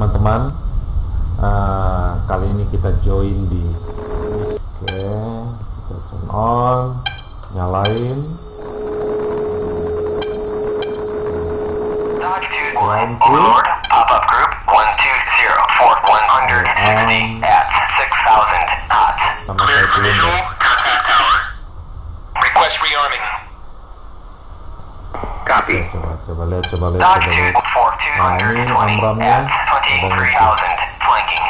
teman-teman uh, kali ini kita join di oke kita turn on nyalain Longitude One, 1, two. Overlord, pop-up group 120 for 160 at 6,000 knots. sama saya dulu Copy. Longitude lihat for Nah, ini 220 amramnya at 23,000 flanking.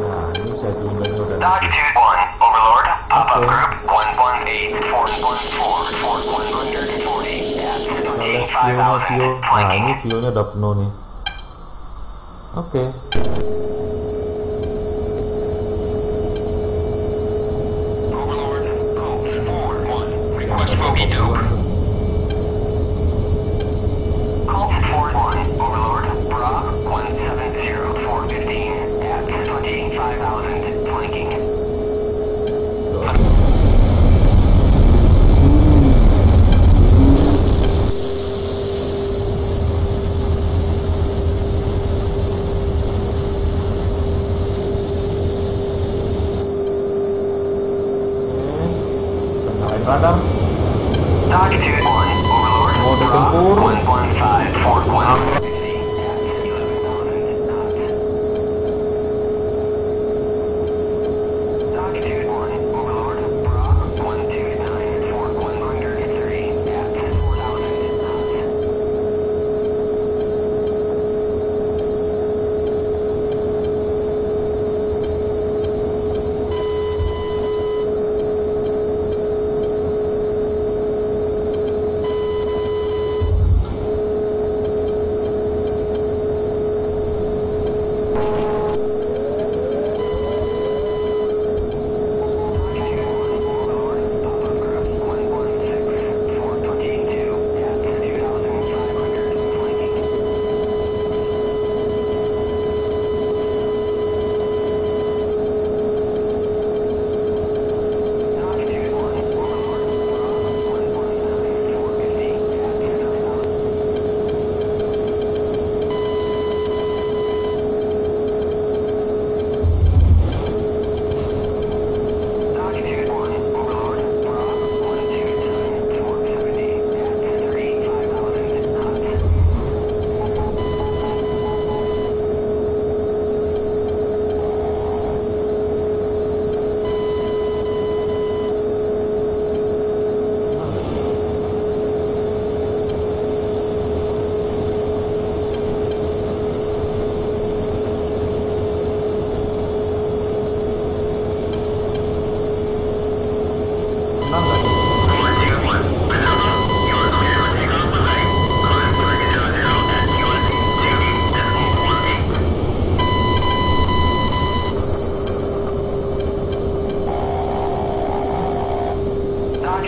nah ini saya tunjuknya udah di Longitude 1, Overlord, pop-up Okay. group 118 for 114 for 140 at Kita lihat view-nya 25,000 view nah ini view-nya udah penuh nih oke Overlord, Colt 4-1, request bogey dope. radar. Mode tempur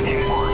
you.